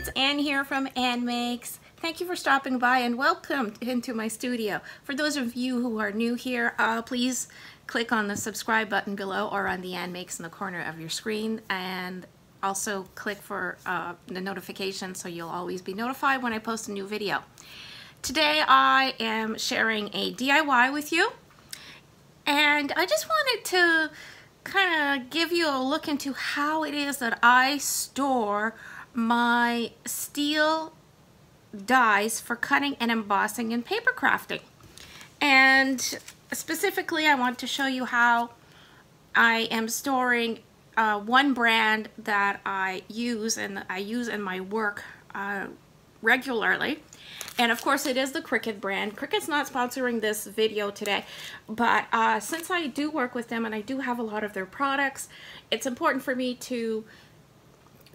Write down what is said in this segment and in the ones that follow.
it's Ann here from Ann Makes. Thank you for stopping by and welcome into my studio. For those of you who are new here, uh, please click on the subscribe button below or on the Ann Makes in the corner of your screen and also click for uh, the notification so you'll always be notified when I post a new video. Today I am sharing a DIY with you and I just wanted to kind of give you a look into how it is that I store my steel dies for cutting and embossing and paper crafting. And specifically, I want to show you how I am storing uh, one brand that I use and I use in my work uh, regularly. And of course it is the Cricut brand. Cricut's not sponsoring this video today, but uh, since I do work with them and I do have a lot of their products, it's important for me to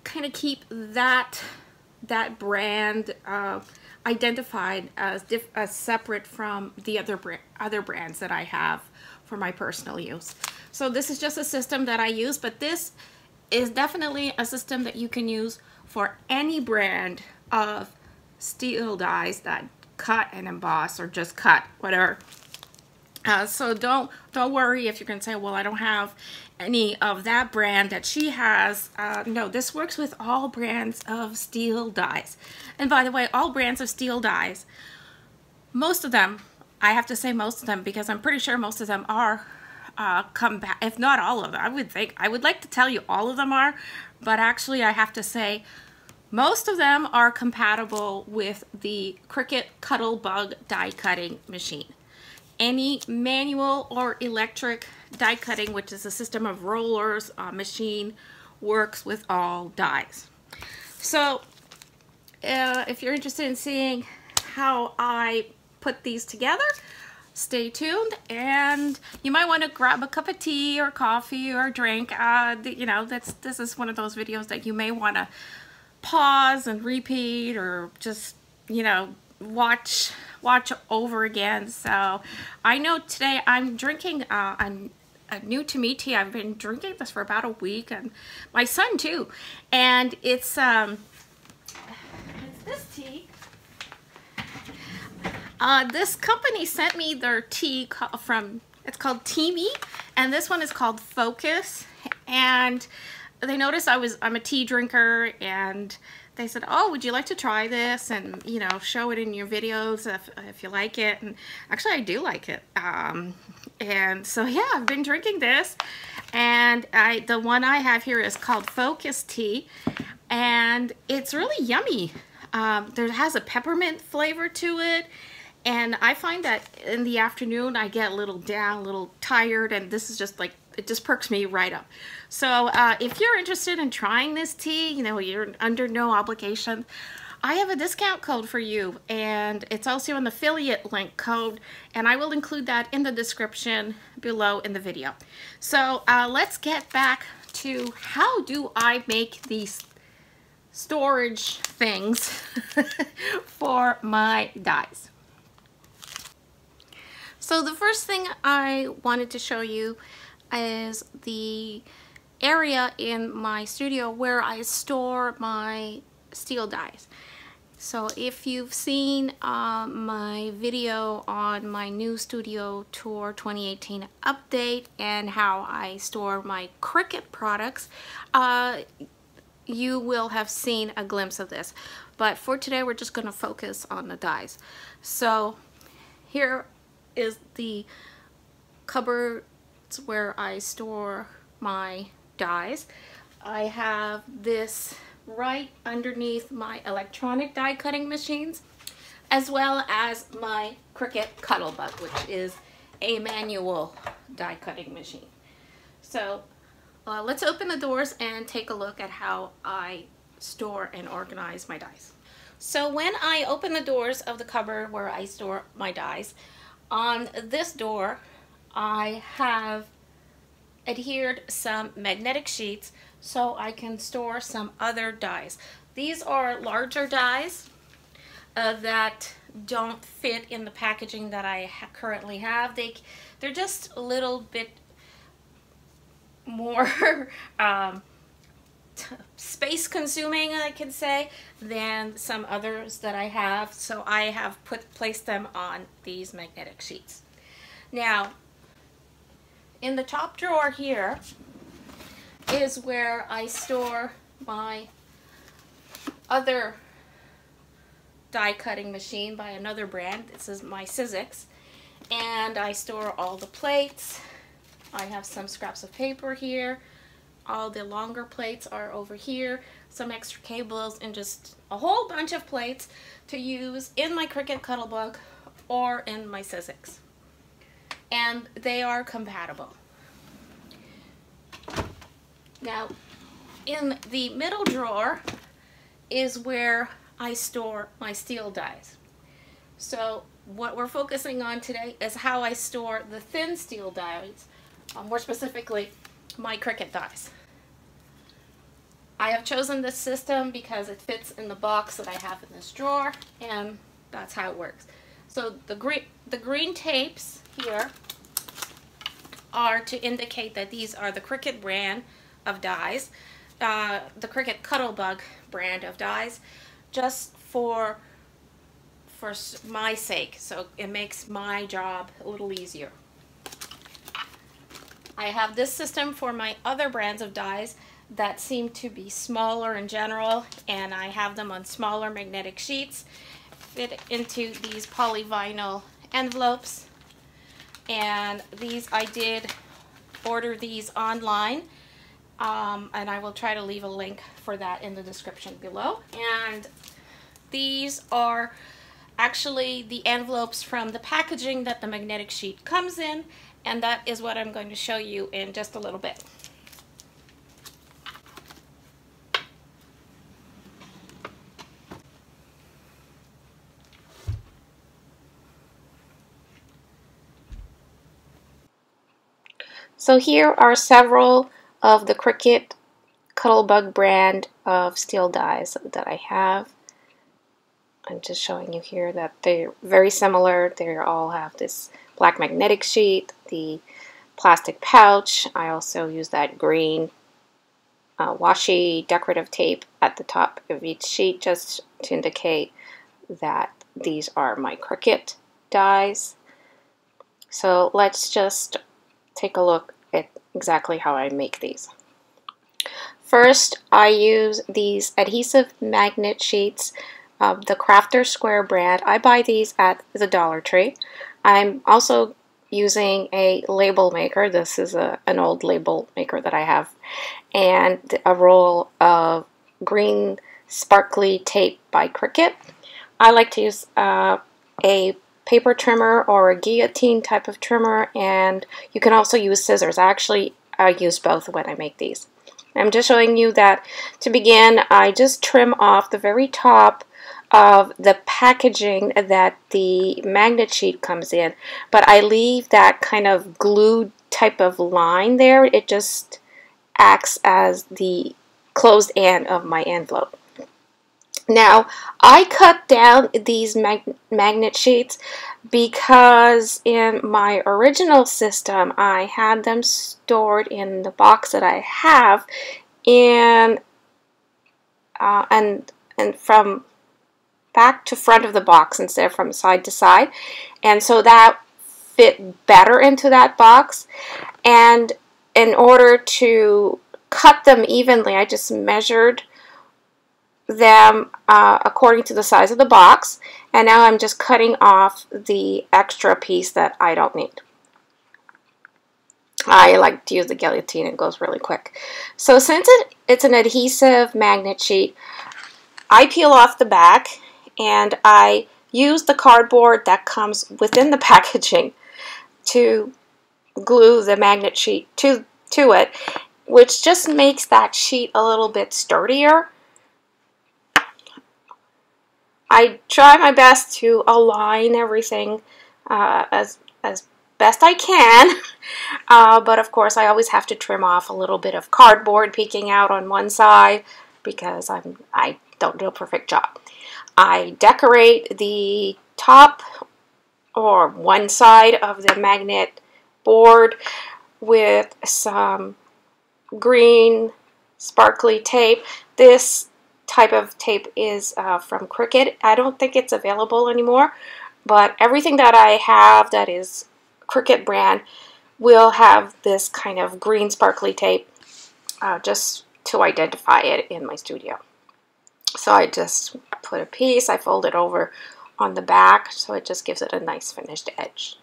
kind of keep that that brand uh, identified as, as separate from the other bra other brands that I have for my personal use. So this is just a system that I use, but this is definitely a system that you can use for any brand of steel dies that cut and emboss or just cut, whatever. Uh, so don't don't worry if you're gonna say, well, I don't have any of that brand that she has. Uh, no, this works with all brands of steel dies. And by the way, all brands of steel dies, most of them, I have to say most of them because I'm pretty sure most of them are uh, come back, if not all of them. I would think, I would like to tell you all of them are, but actually I have to say most of them are compatible with the Cricut Cuttlebug die cutting machine any manual or electric die cutting, which is a system of rollers uh, machine, works with all dies. So uh, if you're interested in seeing how I put these together, stay tuned and you might want to grab a cup of tea or coffee or drink. Uh, you know, that's this is one of those videos that you may want to pause and repeat or just, you know, watch watch over again. So I know today I'm drinking uh, a, a new to me tea. I've been drinking this for about a week and my son too. And it's, um, it's this tea. Uh, this company sent me their tea from, it's called Teami, and this one is called Focus. And they noticed I was, I'm a tea drinker and they said, oh, would you like to try this and, you know, show it in your videos if, if you like it. And actually, I do like it. Um, and so, yeah, I've been drinking this. And I the one I have here is called Focus Tea. And it's really yummy. Um, there has a peppermint flavor to it. And I find that in the afternoon, I get a little down, a little tired. And this is just like it just perks me right up. So uh, if you're interested in trying this tea, you know, you're under no obligation, I have a discount code for you and it's also an affiliate link code and I will include that in the description below in the video. So uh, let's get back to how do I make these storage things for my dies. So the first thing I wanted to show you is the area in my studio where I store my steel dies. So if you've seen uh, my video on my new studio tour 2018 update and how I store my Cricut products, uh, you will have seen a glimpse of this. But for today, we're just going to focus on the dies. So here is the cupboard where I store my dies. I have this right underneath my electronic die cutting machines as well as my Cricut Cuttlebug which is a manual die cutting machine. So uh, let's open the doors and take a look at how I store and organize my dies. So when I open the doors of the cupboard where I store my dies, on this door I have adhered some magnetic sheets so I can store some other dies. These are larger dies uh, that don't fit in the packaging that I ha currently have. They, they're just a little bit more um, space consuming, I can say, than some others that I have. So I have put placed them on these magnetic sheets. Now, in the top drawer here is where I store my other die cutting machine by another brand. This is my Sizzix. And I store all the plates. I have some scraps of paper here. All the longer plates are over here. Some extra cables and just a whole bunch of plates to use in my Cricut Cuttlebug or in my Sizzix. And they are compatible. Now, in the middle drawer is where I store my steel dies. So what we're focusing on today is how I store the thin steel dies, uh, more specifically my Cricut dies. I have chosen this system because it fits in the box that I have in this drawer and that's how it works. So the green, the green tapes here are to indicate that these are the Cricut brand of dies, uh, the Cricut Cuttlebug brand of dies, just for for my sake, so it makes my job a little easier. I have this system for my other brands of dies that seem to be smaller in general, and I have them on smaller magnetic sheets, fit into these polyvinyl envelopes, and these I did order these online, um, and I will try to leave a link for that in the description below. And these are actually the envelopes from the packaging that the magnetic sheet comes in and that is what I'm going to show you in just a little bit. So here are several of the Cricut Cuttlebug brand of steel dies that I have. I'm just showing you here that they're very similar. They all have this black magnetic sheet, the plastic pouch. I also use that green uh, washi decorative tape at the top of each sheet just to indicate that these are my Cricut dies. So let's just take a look at exactly how I make these. First, I use these adhesive magnet sheets um, the Crafter Square brand. I buy these at the Dollar Tree. I'm also using a label maker. This is a, an old label maker that I have. And a roll of green sparkly tape by Cricut. I like to use uh, a paper trimmer or a guillotine type of trimmer and you can also use scissors. Actually I use both when I make these. I'm just showing you that to begin I just trim off the very top of the packaging that the magnet sheet comes in, but I leave that kind of glued type of line there. It just acts as the closed end of my envelope. Now, I cut down these mag magnet sheets because in my original system, I had them stored in the box that I have, and uh, and and from back to front of the box instead of from side to side. And so that fit better into that box. And in order to cut them evenly, I just measured them uh, according to the size of the box. And now I'm just cutting off the extra piece that I don't need. I like to use the guillotine, it goes really quick. So since it, it's an adhesive magnet sheet, I peel off the back and I use the cardboard that comes within the packaging to glue the magnet sheet to, to it, which just makes that sheet a little bit sturdier. I try my best to align everything uh, as, as best I can, uh, but of course I always have to trim off a little bit of cardboard peeking out on one side because I'm, I don't do a perfect job. I decorate the top or one side of the magnet board with some green sparkly tape. This type of tape is uh, from Cricut. I don't think it's available anymore, but everything that I have that is Cricut brand will have this kind of green sparkly tape uh, just to identify it in my studio. So I just put a piece, I fold it over on the back so it just gives it a nice finished edge.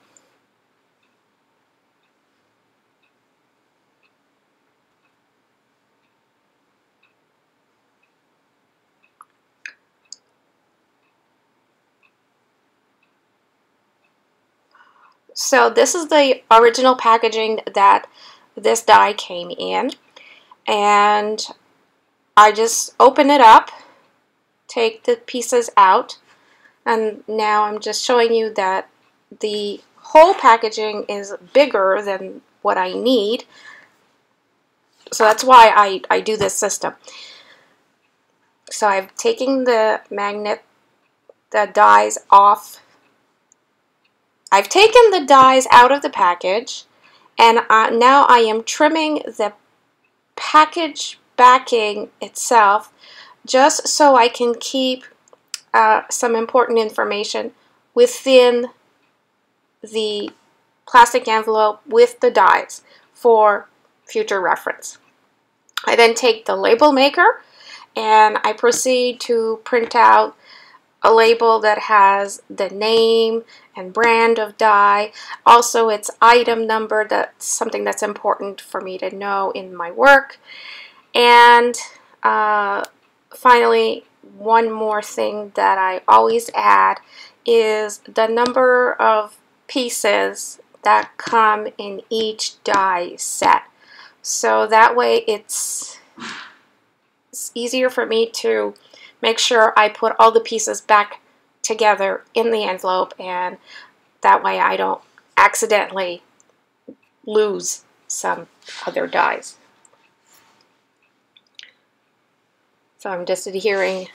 So this is the original packaging that this die came in. And I just open it up take the pieces out and now I'm just showing you that the whole packaging is bigger than what I need. So that's why I, I do this system. So I've taken the magnet the dies off I've taken the dies out of the package and uh, now I am trimming the package backing itself just so I can keep uh, some important information within the plastic envelope with the dies for future reference. I then take the label maker and I proceed to print out a label that has the name and brand of die, also its item number, that's something that's important for me to know in my work, and uh, finally, one more thing that I always add is the number of pieces that come in each die set. So that way it's, it's easier for me to make sure I put all the pieces back together in the envelope and that way I don't accidentally lose some other dies. So I'm just adhering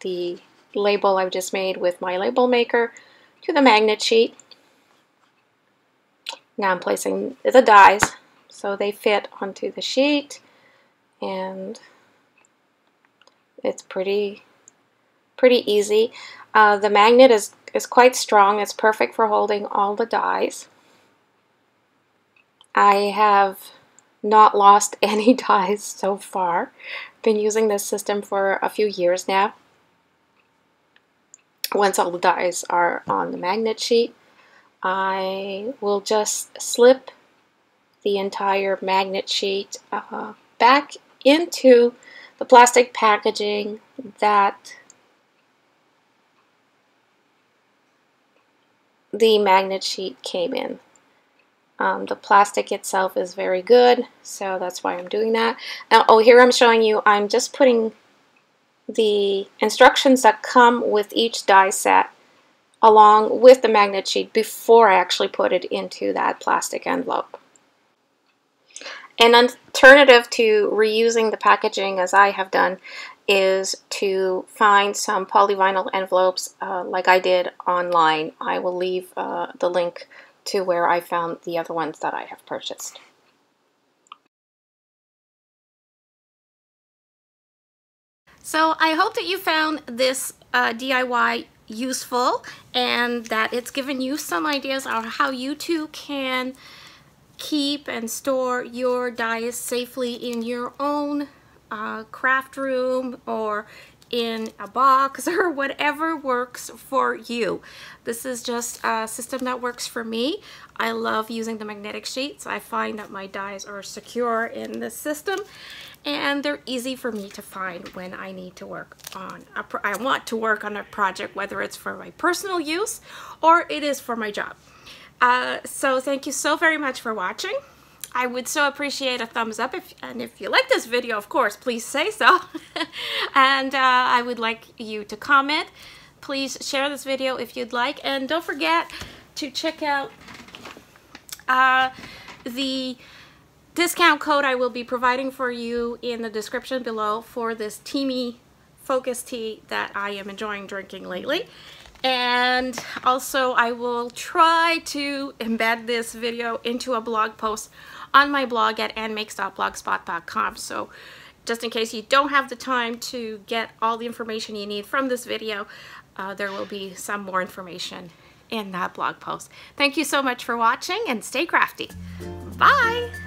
the label I've just made with my label maker to the magnet sheet. Now I'm placing the dies so they fit onto the sheet and it's pretty pretty easy. Uh, the magnet is, is quite strong. It's perfect for holding all the dies. I have not lost any dies so far been using this system for a few years now. Once all the dies are on the magnet sheet, I will just slip the entire magnet sheet uh, back into the plastic packaging that the magnet sheet came in. Um, the plastic itself is very good, so that's why I'm doing that. Now, oh, here I'm showing you, I'm just putting the instructions that come with each die set along with the magnet sheet before I actually put it into that plastic envelope. An alternative to reusing the packaging as I have done is to find some polyvinyl envelopes uh, like I did online. I will leave uh, the link to where I found the other ones that I have purchased. So I hope that you found this uh, DIY useful and that it's given you some ideas on how you too can keep and store your dies safely in your own uh, craft room or in a box or whatever works for you. This is just a system that works for me. I love using the magnetic sheets. I find that my dies are secure in this system and they're easy for me to find when I need to work on I want to work on a project whether it's for my personal use or it is for my job. Uh, so thank you so very much for watching. I would so appreciate a thumbs up if and if you like this video of course please say so. And uh, I would like you to comment. Please share this video if you'd like. And don't forget to check out uh, the discount code I will be providing for you in the description below for this Teami Focus tea that I am enjoying drinking lately. And also I will try to embed this video into a blog post on my blog at annmakes.blogspot.com. So just in case you don't have the time to get all the information you need from this video, uh, there will be some more information in that blog post. Thank you so much for watching and stay crafty. Bye!